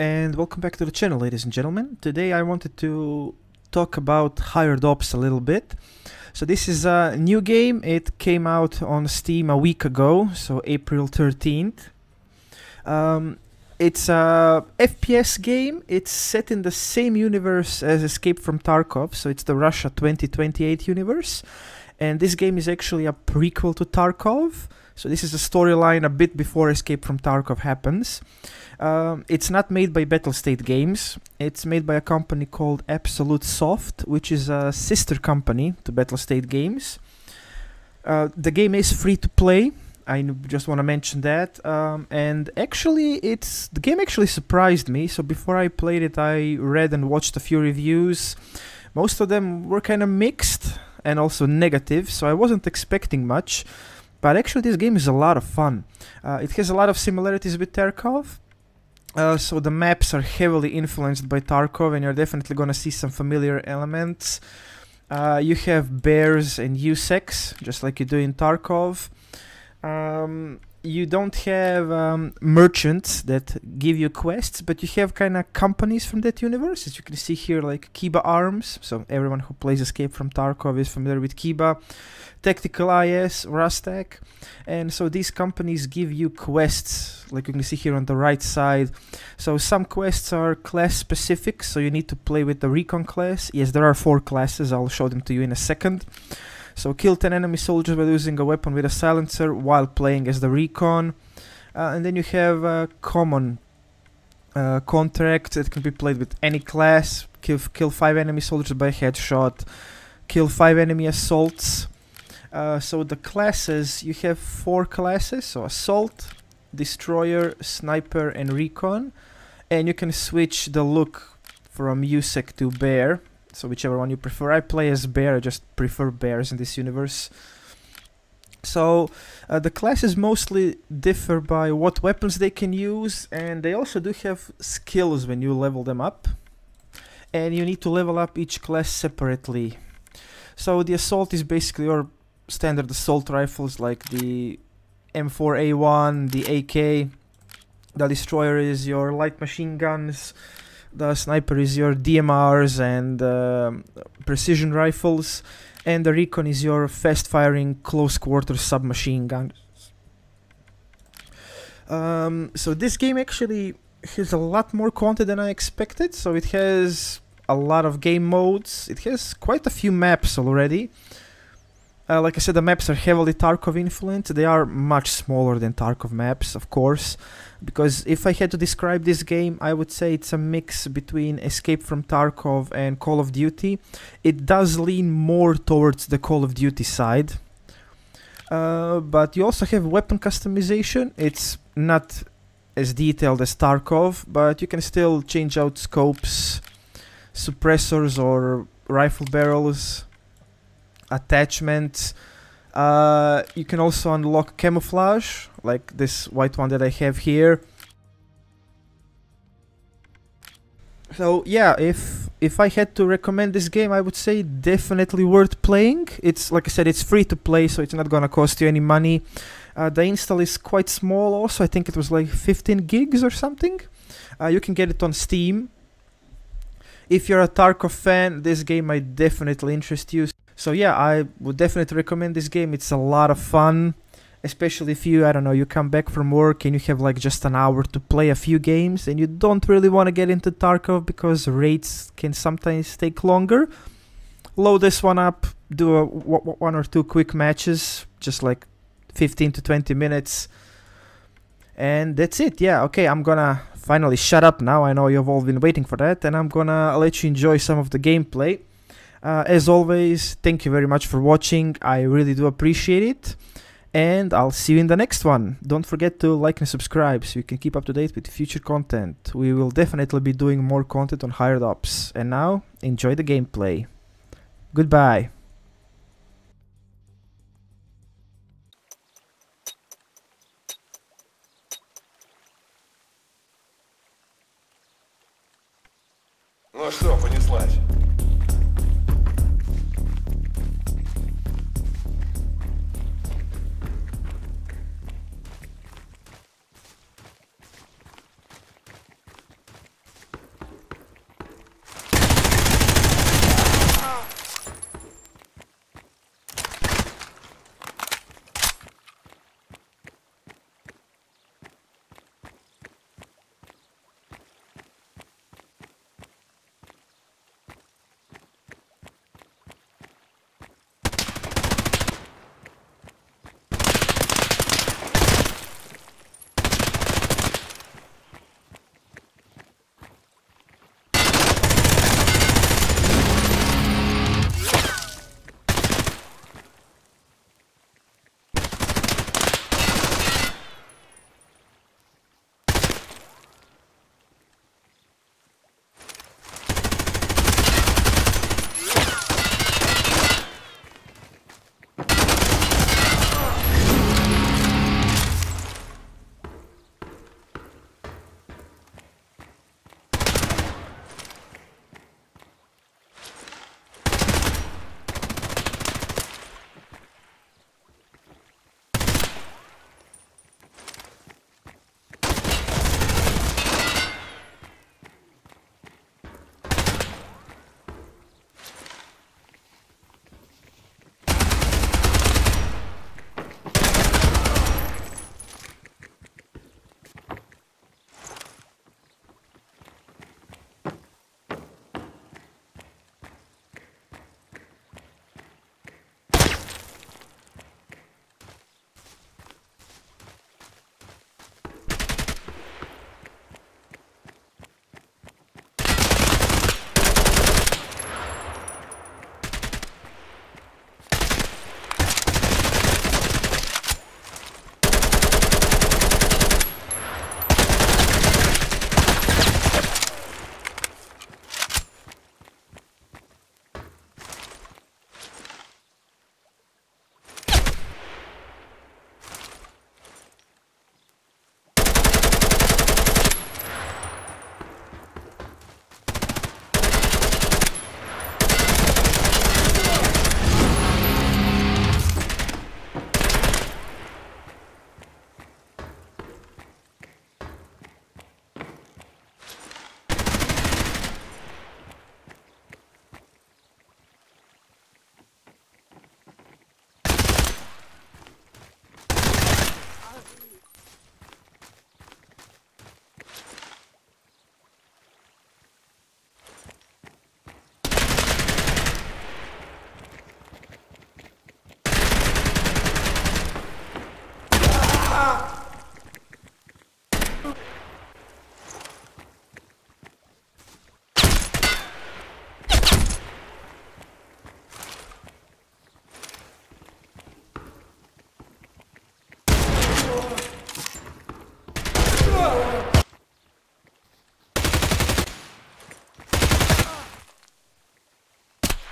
and welcome back to the channel ladies and gentlemen. Today I wanted to talk about Hired Ops a little bit. So this is a new game, it came out on Steam a week ago, so April 13th. Um, it's a FPS game, it's set in the same universe as Escape from Tarkov, so it's the Russia 2028 universe. And this game is actually a prequel to Tarkov. So this is a storyline a bit before Escape from Tarkov happens. Um, it's not made by Battlestate Games. It's made by a company called Absolute Soft, which is a sister company to Battlestate Games. Uh, the game is free to play. I just want to mention that. Um, and actually, it's the game actually surprised me. So before I played it, I read and watched a few reviews. Most of them were kind of mixed and also negative. So I wasn't expecting much. But actually, this game is a lot of fun. Uh, it has a lot of similarities with Tarkov. Uh, so the maps are heavily influenced by Tarkov, and you're definitely gonna see some familiar elements. Uh, you have bears and USECs, just like you do in Tarkov. Um, you don't have um, merchants that give you quests, but you have kind of companies from that universe. As you can see here, like Kiba Arms. So everyone who plays Escape from Tarkov is familiar with Kiba. Tactical IS, Rastak. And so these companies give you quests, like you can see here on the right side. So some quests are class specific, so you need to play with the Recon class. Yes, there are four classes, I'll show them to you in a second. So kill 10 enemy soldiers by using a weapon with a silencer while playing as the recon. Uh, and then you have a common uh, contract that can be played with any class. Kill, kill 5 enemy soldiers by headshot. Kill 5 enemy assaults. Uh, so the classes, you have 4 classes. So assault, destroyer, sniper and recon. And you can switch the look from USEC to bear so whichever one you prefer. I play as bear, I just prefer bears in this universe. So uh, the classes mostly differ by what weapons they can use and they also do have skills when you level them up. And you need to level up each class separately. So the assault is basically your standard assault rifles like the M4A1, the AK. The destroyer is your light machine guns the sniper is your DMRs and uh, precision rifles, and the recon is your fast-firing close-quarter submachine guns. Um, so this game actually has a lot more content than I expected. So it has a lot of game modes. It has quite a few maps already. Uh, like I said, the maps are heavily Tarkov influenced. They are much smaller than Tarkov maps, of course. Because if I had to describe this game, I would say it's a mix between Escape from Tarkov and Call of Duty. It does lean more towards the Call of Duty side. Uh, but you also have weapon customization. It's not as detailed as Tarkov, but you can still change out scopes, suppressors, or rifle barrels attachments. Uh, you can also unlock camouflage, like this white one that I have here. So yeah, if if I had to recommend this game, I would say definitely worth playing. It's like I said, it's free to play, so it's not gonna cost you any money. Uh, the install is quite small. Also, I think it was like 15 gigs or something. Uh, you can get it on Steam. If you're a Tarkov fan, this game might definitely interest you. So yeah, I would definitely recommend this game. It's a lot of fun, especially if you, I don't know, you come back from work and you have like just an hour to play a few games and you don't really want to get into Tarkov because raids can sometimes take longer. Load this one up, do a, one or two quick matches, just like 15 to 20 minutes. And that's it. Yeah, okay, I'm gonna finally shut up now. I know you've all been waiting for that, and I'm gonna let you enjoy some of the gameplay. Uh, as always, thank you very much for watching. I really do appreciate it. And I'll see you in the next one. Don't forget to like and subscribe so you can keep up to date with future content. We will definitely be doing more content on Hired Ops. And now, enjoy the gameplay. Goodbye. Ну что, понеслась.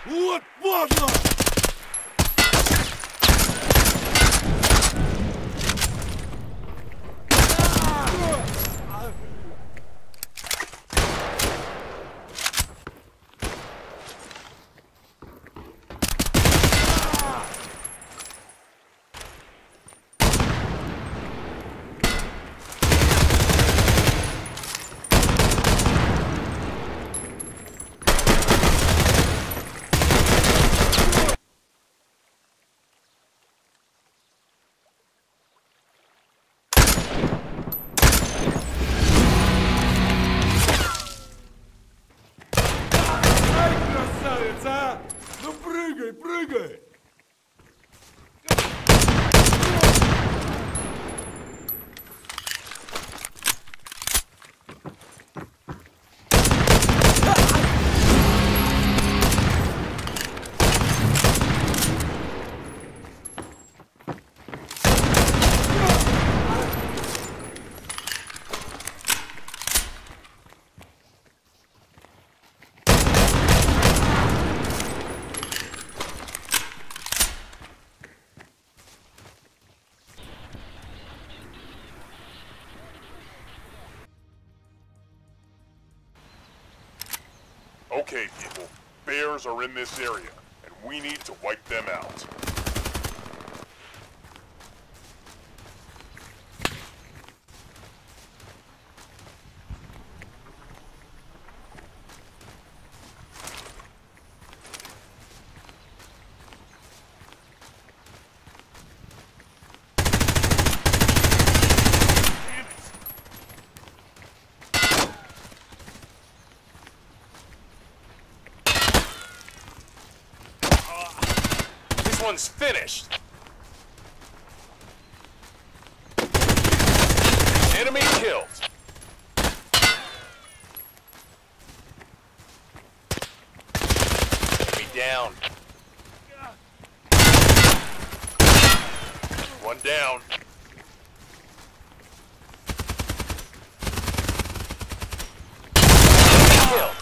Вот падла! Okay, people. Bears are in this area, and we need to wipe them out. This one's finished. Enemy killed. Enemy down. One down. Killed.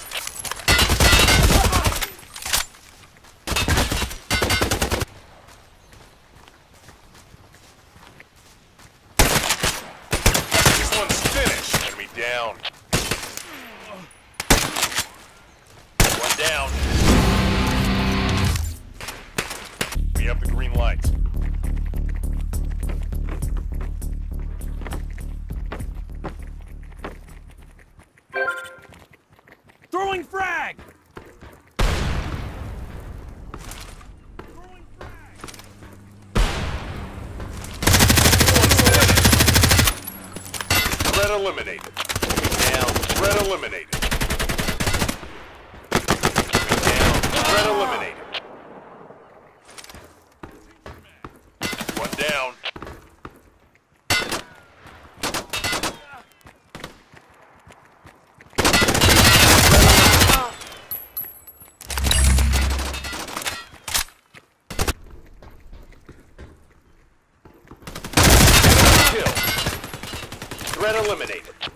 This one's finished. Enemy down. One down. We have the green light. Throwing frag! Throwing frag. Threat eliminated. Down. Threat eliminated. Down. Threat eliminated. One down. Kill. Threat eliminated.